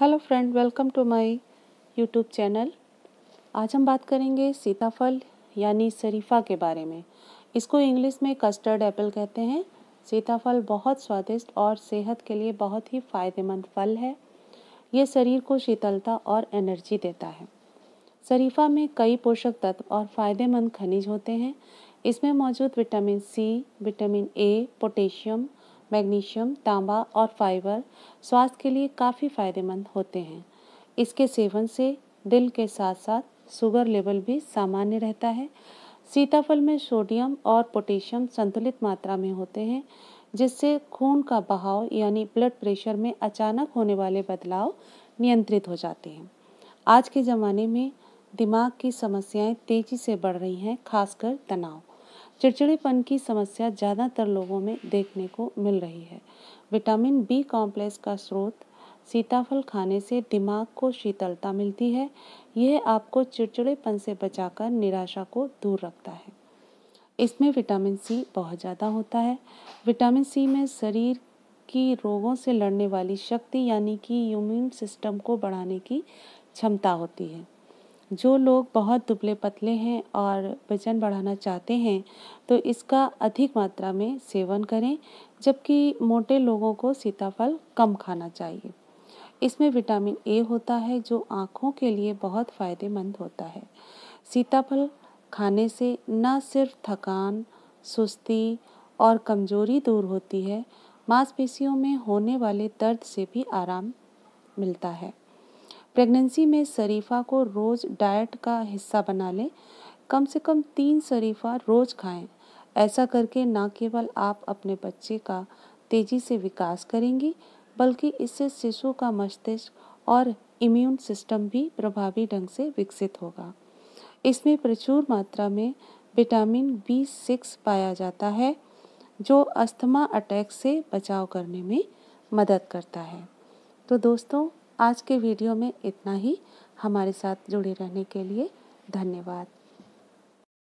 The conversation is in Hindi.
Hello friend welcome to my YouTube channel आज हम बात करेंगे सीताफल, यानी शरीफा के बारे में। इसको इंग्लिश में कस्टर्ड एप्पल कहते हैं। सीताफल बहुत स्वादिष्ट और सेहत के लिए बहुत ही फ़ायदेमंद फल है। ये शरीर को शीतलता और एनर्जी देता है। शरीफा में कई पोषक तत्व और फ़ायदेमंद खनिज होते हैं। इसमें मौजूद vitamin C vitamin A potassium magnesium, तांबा और फाइबर स्वास्थ्य के लिए काफ़ी फ़ायदेमंद होते हैं। इसके सेवन से दिल के साथ साथ शुगर लेवल भी सामान्य रहता है। सीताफल में सोडियम और पोटेशियम संतुलित मात्रा में होते हैं, जिससे खून का बहाव यानी ब्लड प्रेशर में अचानक होने वाले बदलाव नियंत्रित हो जाते हैं। आज के ज़माने में दिमाग की समस्याएँ तेज़ी से बढ़ रही हैं, खासकर तनाव। चिड़चिड़ेपन की समस्या ज़्यादातर लोगों में देखने को मिल रही है। विटामिन बी कॉम्प्लेक्स का स्रोत सीताफल खाने से दिमाग को शीतलता मिलती है। यह आपको चिड़चिड़ेपन से बचाकर निराशा को दूर रखता है। इसमें विटामिन सी बहुत ज़्यादा होता है। विटामिन सी में शरीर की रोगों से लड़ने वाली शक्ति यानी कि इम्यून सिस्टम को बढ़ाने की क्षमता होती है। जो लोग बहुत दुबले पतले हैं और वज़न बढ़ाना चाहते हैं तो इसका अधिक मात्रा में सेवन करें, जबकि मोटे लोगों को सीताफल कम खाना चाहिए। इसमें विटामिन ए होता है, जो आँखों के लिए बहुत फ़ायदेमंद होता है। सीताफल खाने से न सिर्फ़ थकान, सुस्ती और कमज़ोरी दूर होती है, मांसपेशियों में होने वाले दर्द से भी आराम मिलता है। प्रेगनेंसी में शरीफा को रोज़ डाइट का हिस्सा बना लें। कम से कम तीन शरीफा रोज़ खाएँ। ऐसा करके न केवल आप अपने बच्चे का तेज़ी से विकास करेंगी, बल्कि इससे शिशु का मस्तिष्क और इम्यून सिस्टम भी प्रभावी ढंग से विकसित होगा। इसमें प्रचुर मात्रा में विटामिन बी सिक्स पाया जाता है, जो अस्थमा अटैक से बचाव करने में मदद करता है। तो दोस्तों आज के वीडियो में इतना ही। हमारे साथ जुड़े रहने के लिए धन्यवाद।